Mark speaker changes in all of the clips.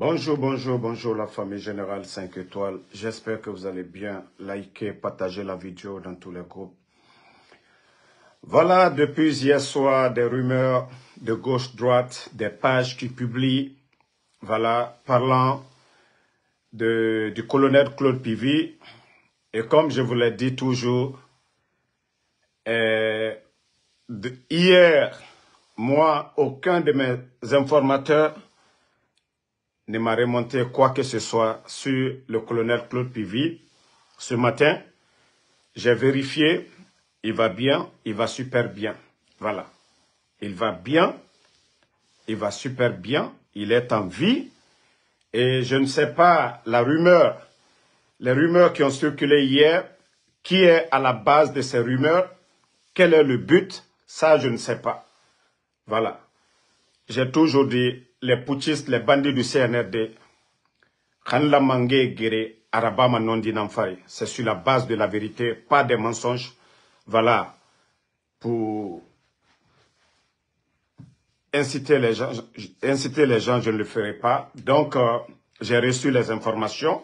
Speaker 1: Bonjour, bonjour, bonjour la famille Générale 5 étoiles. J'espère que vous allez bien. liker, partager la vidéo dans tous les groupes. Voilà, depuis hier soir, des rumeurs de gauche-droite, des pages qui publient, voilà, parlant du colonel Claude Pivy. Et comme je vous l'ai dit toujours, euh, hier, moi, aucun de mes informateurs ne m'a remonté quoi que ce soit sur le colonel Claude Pivy. Ce matin, j'ai vérifié, il va bien, il va super bien. Voilà. Il va bien, il va super bien, il est en vie. Et je ne sais pas, la rumeur, les rumeurs qui ont circulé hier, qui est à la base de ces rumeurs, quel est le but, ça je ne sais pas. Voilà. J'ai toujours dit, les putschistes, les bandits du CNRD, c'est sur la base de la vérité, pas des mensonges. Voilà, pour inciter les gens, inciter les gens, je ne le ferai pas. Donc, euh, j'ai reçu les informations.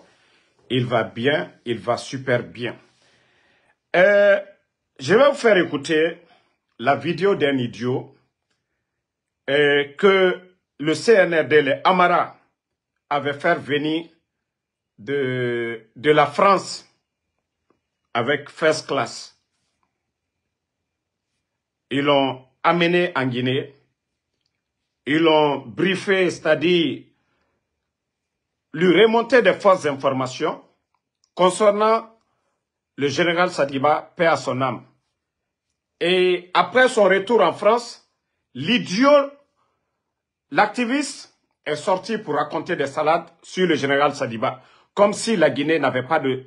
Speaker 1: Il va bien, il va super bien. Euh, je vais vous faire écouter la vidéo d'un idiot que le CNRD, les Amara, avait fait venir de, de la France avec first class. Ils l'ont amené en Guinée. Ils l'ont briefé, c'est-à-dire lui remonter des fausses informations concernant le général Sadiba, paix à son âme. Et après son retour en France, l'idiot L'activiste est sorti pour raconter des salades sur le général Sadiba, comme si la Guinée n'avait pas de,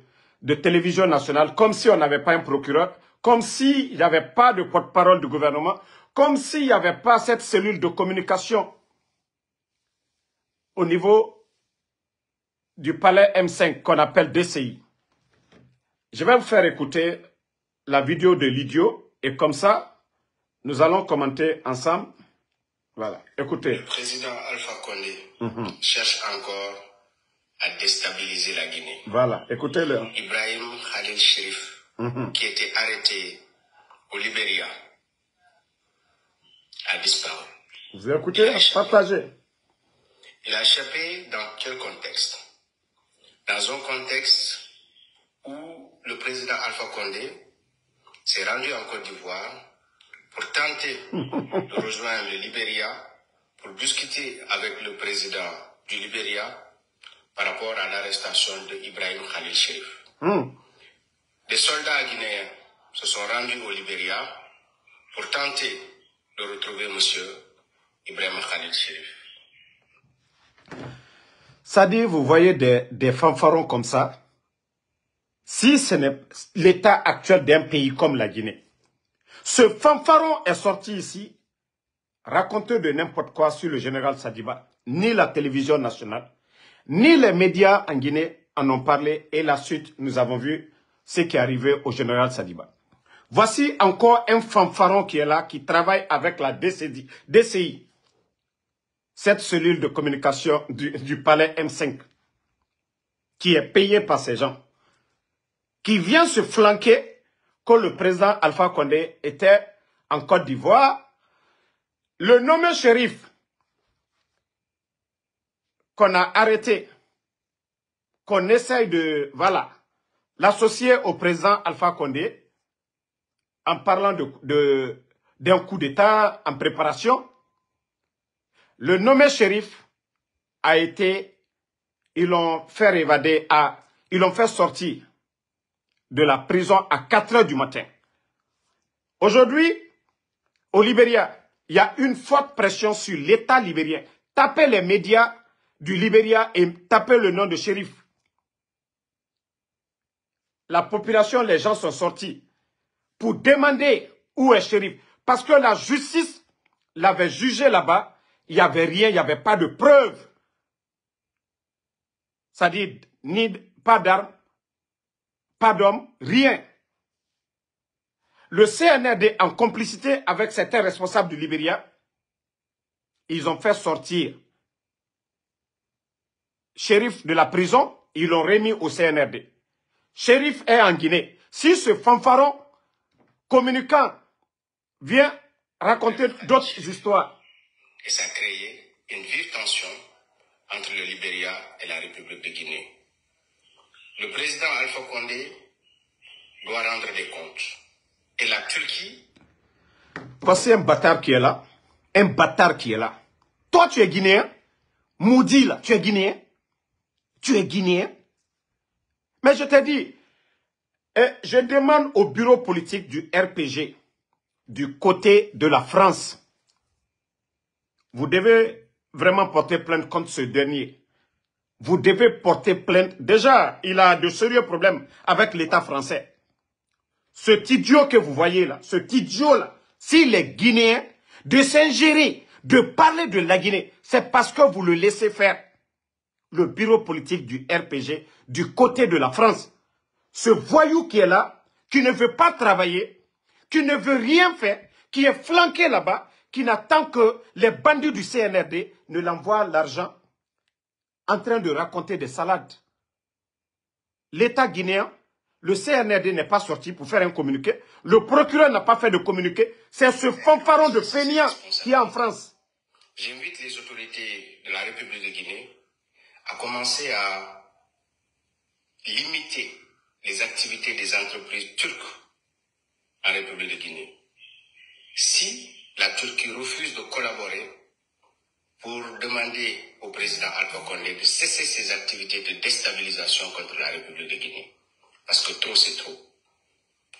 Speaker 1: télévision nationale, comme si on n'avait pas un procureur, comme s'il n'y avait pas de porte-parole du gouvernement, comme s'il n'y avait pas cette cellule de communication au niveau du palais M5 qu'on appelle DCI. Je vais vous faire écouter la vidéo de l'idiot et comme ça, nous allons commenter ensemble voilà, écoutez.
Speaker 2: Le président Alpha Condé mhm. cherche encore à déstabiliser la Guinée.
Speaker 1: Voilà, écoutez-le.
Speaker 2: Ibrahim Khalil Sherif, mhm. qui était arrêté au Libéria, a disparu.
Speaker 1: Vous écoutez, partagez.
Speaker 2: Il a échappé dans quel contexte? Dans un contexte où le président Alpha Condé s'est rendu en Côte d'Ivoire pour tenter de rejoindre le Libéria pour discuter avec le président du Libéria par rapport à l'arrestation de Ibrahim Khalil Sherif. Hmm. Des soldats guinéens se sont rendus au Libéria pour tenter de retrouver M. Ibrahim Khalil Sherif.
Speaker 1: Ça dit, vous voyez des, des fanfarons comme ça? Si ce n'est l'état actuel d'un pays comme la Guinée, ce fanfaron est sorti ici, raconter de n'importe quoi sur le général Sadiba. Ni la télévision nationale, ni les médias en Guinée en ont parlé. Et la suite, nous avons vu ce qui est arrivé au général Sadiba. Voici encore un fanfaron qui est là, qui travaille avec la DCI. DCI cette cellule de communication du, du palais M5, qui est payée par ces gens, qui vient se flanquer le président Alpha Condé était en Côte d'Ivoire, le nommé shérif qu'on a arrêté, qu'on essaye de, voilà, l'associer au président Alpha Condé, en parlant de, d'un coup d'État en préparation, le nommé shérif a été, ils l'ont fait évader à, ils l'ont fait sortir de la prison à 4 heures du matin. Aujourd'hui, au Libéria, il y a une forte pression sur l'État libérien. Tapez les médias du Libéria et tapez le nom de shérif. La population, les gens sont sortis pour demander où est shérif. Parce que la justice l'avait jugé là-bas. Il n'y avait rien, il n'y avait pas de preuves. C'est-à-dire, ni pas d'armes, pas d'homme, rien. Le CNRD, en complicité avec certains responsables du Libéria, ils ont fait sortir shérif de la prison, ils l'ont remis au CNRD. Shérif est en Guinée. Si ce fanfaron communicant vient raconter d'autres histoires.
Speaker 2: Et ça a créé une vive tension entre le Libéria et la République de Guinée. Le président Alpha Condé doit rendre des comptes. Et la Turquie...
Speaker 1: Voici un bâtard qui est là. Un bâtard qui est là. Toi, tu es guinéen? Maudit là, tu es guinéen? Tu es guinéen? Mais je te dis, eh, je demande au bureau politique du RPG, du côté de la France, vous devez vraiment porter plainte contre ce dernier. Vous devez porter plainte. Déjà, il a de sérieux problèmes avec l'État français. Cet idiot que vous voyez là, cet idiot-là, s'il est guinéen, de s'ingérer, de parler de la Guinée, c'est parce que vous le laissez faire. Le bureau politique du RPG, du côté de la France, ce voyou qui est là, qui ne veut pas travailler, qui ne veut rien faire, qui est flanqué là-bas, qui n'attend que les bandits du CNRD ne l'envoient l'argent en train de raconter des salades. L'État guinéen, le CNRD n'est pas sorti pour faire un communiqué. Le procureur n'a pas fait de communiqué. C'est ce fanfaron de feignant qui est en France.
Speaker 2: J'invite les autorités de la République de Guinée à commencer à limiter les activités des entreprises turques en République de Guinée. Si la Turquie refuse de collaborer pour demander au président Alpha Condé de cesser ses activités de déstabilisation contre la République de Guinée. Parce que trop, c'est trop.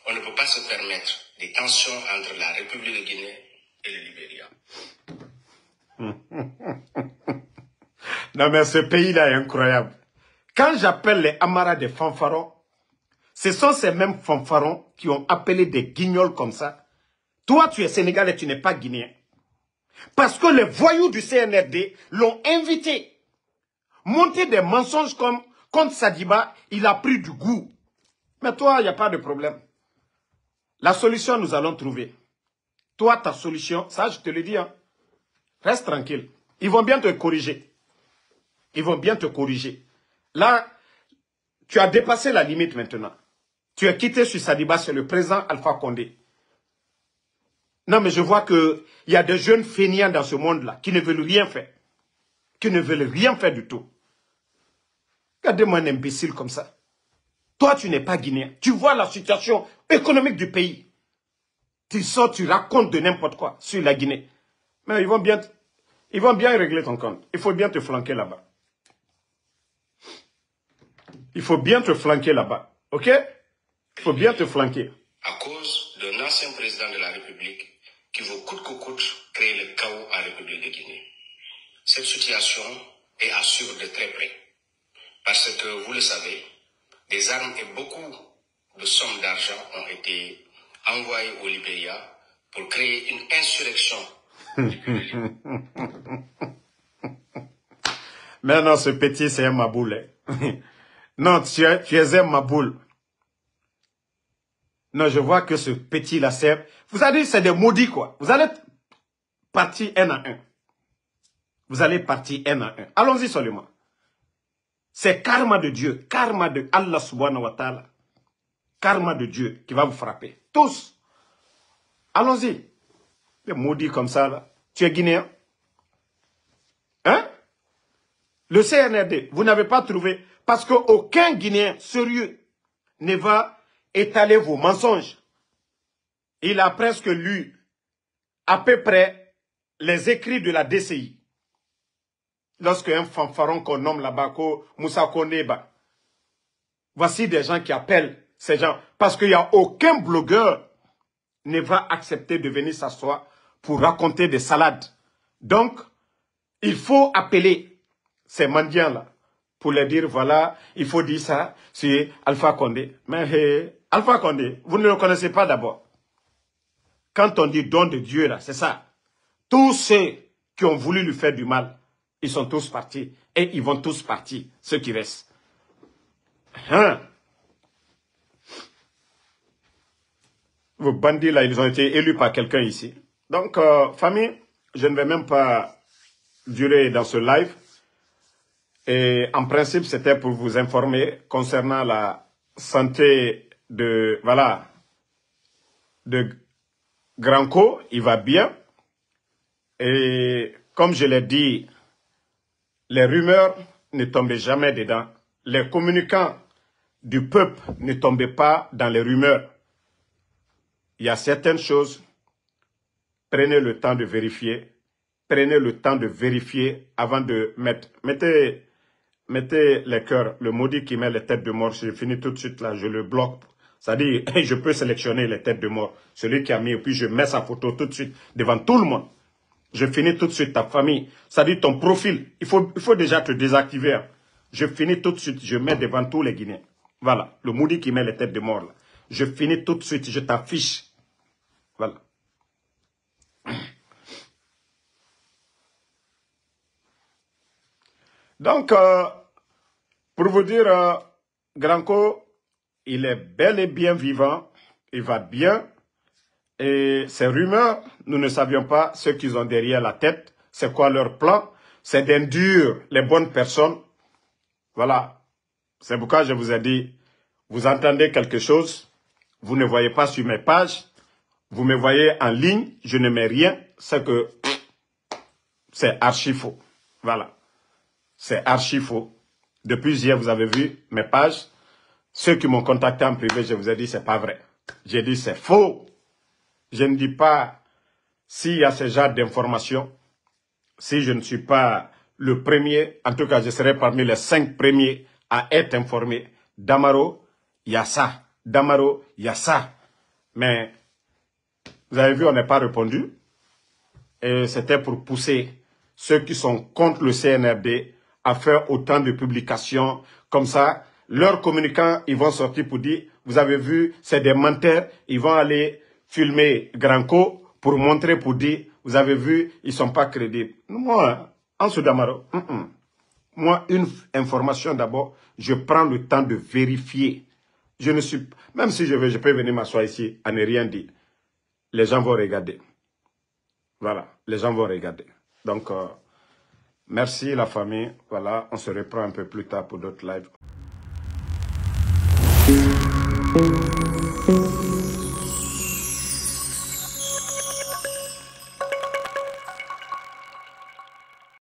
Speaker 2: On ne peut pas se permettre des tensions entre la République de Guinée et le Libéria.
Speaker 1: non mais ce pays-là est incroyable. Quand j'appelle les Amaras des fanfarons, ce sont ces mêmes fanfarons qui ont appelé des guignols comme ça. Toi, tu es sénégalais, tu n'es pas guinéen. Parce que les voyous du CNRD l'ont invité. Monter des mensonges comme contre Sadiba, il a pris du goût. Mais toi, il n'y a pas de problème. La solution, nous allons trouver. Toi, ta solution, ça, je te le dis, hein, reste tranquille. Ils vont bien te corriger. Ils vont bien te corriger. Là, tu as dépassé la limite maintenant. Tu as quitté sur Sadiba, c'est le président Alpha Condé. Non, mais je vois qu'il y a des jeunes feignants dans ce monde-là qui ne veulent rien faire. Qui ne veulent rien faire du tout. Regardez-moi un imbécile comme ça. Toi, tu n'es pas guinéen. Tu vois la situation économique du pays. Tu sors, tu racontes de n'importe quoi sur la Guinée. Mais ils vont bien, ils vont bien régler ton compte. Il faut bien te flanquer là-bas. Il faut bien te flanquer là-bas. OK? Il faut bien te flanquer.
Speaker 2: À d'un ancien président de la République qui veut coûte que coûte créer le chaos en République de Guinée. Cette situation est à suivre de très près. Parce que, vous le savez, des armes et beaucoup de sommes d'argent ont été envoyées au Libéria pour créer une insurrection.
Speaker 1: Mais non, ce petit, c'est un maboule. non, tu es, tu es un maboule. Non, je vois que ce petit-là, c'est... Vous allez, c'est des maudits, quoi. Vous allez partir un à un. Vous allez partir un à un. Allons-y seulement. C'est karma de Dieu, karma de Allah subhanahu wa ta'ala. Karma de Dieu qui va vous frapper. Tous. Allons-y. Les maudits comme ça, là. Tu es guinéen? Hein? Le CNRD, vous n'avez pas trouvé... Parce qu'aucun Guinéen sérieux ne va étaler vos mensonges. Il a presque lu à peu près les écrits de la DCI. Lorsque un fanfaron qu'on nomme là-bas, Moussa Koneba, voici des gens qui appellent ces gens. Parce qu'il n'y a aucun blogueur ne va accepter de venir s'asseoir pour raconter des salades. Donc, il faut appeler ces mendiants-là pour leur dire, voilà, il faut dire ça, c'est Alpha Condé. Mais Alpha Condé, vous ne le connaissez pas d'abord. Quand on dit don de Dieu, là, c'est ça. Tous ceux qui ont voulu lui faire du mal, ils sont tous partis. Et ils vont tous partir, ceux qui restent. Hein? Vos bandits, là, ils ont été élus par quelqu'un ici. Donc, euh, famille, je ne vais même pas durer dans ce live. Et en principe, c'était pour vous informer concernant la santé de, voilà, de Granco. Il va bien. Et comme je l'ai dit, les rumeurs ne tombaient jamais dedans. Les communicants du peuple ne tombaient pas dans les rumeurs. Il y a certaines choses, prenez le temps de vérifier. Prenez le temps de vérifier avant de mettre. Mettez, mettez les cœurs, le maudit qui met les têtes de mort. Je finis tout de suite là, je le bloque. C'est-à-dire, je peux sélectionner les têtes de mort. Celui qui a mis, et puis je mets sa photo tout de suite devant tout le monde. Je finis tout de suite ta famille. Ça dit ton profil. Il faut, il faut déjà te désactiver. Hein. Je finis tout de suite. Je mets devant tous les Guinéens. Voilà. Le maudit qui met les têtes de mort. Là. Je finis tout de suite. Je t'affiche. Voilà. Donc, euh, pour vous dire, euh, Granco, il est bel et bien vivant. Il va bien. Et ces rumeurs, nous ne savions pas ce qu'ils ont derrière la tête, c'est quoi leur plan, c'est d'induire les bonnes personnes. Voilà. C'est pourquoi je vous ai dit, vous entendez quelque chose, vous ne voyez pas sur mes pages, vous me voyez en ligne, je ne mets rien, c'est que c'est archi faux. Voilà. C'est archi faux. Depuis hier, vous avez vu mes pages. Ceux qui m'ont contacté en privé, je vous ai dit, c'est pas vrai. J'ai dit, c'est faux. Je ne dis pas s'il y a ce genre d'informations, si je ne suis pas le premier, en tout cas je serai parmi les cinq premiers à être informé. Damaro, il y a ça. Damaro, il y a ça. Mais vous avez vu, on n'est pas répondu. Et c'était pour pousser ceux qui sont contre le CNRD à faire autant de publications comme ça. Leurs communicants, ils vont sortir pour dire, vous avez vu, c'est des menteurs, ils vont aller filmer Granco pour montrer, pour dire, vous avez vu, ils sont pas crédibles. Moi, en Soudamaro, moi, une information d'abord, je prends le temps de vérifier. Je ne suis, même si je veux, je peux venir m'asseoir ici à ne rien dire. Les gens vont regarder. Voilà, les gens vont regarder. Donc, euh, merci la famille. Voilà, on se reprend un peu plus tard pour d'autres lives. thank you.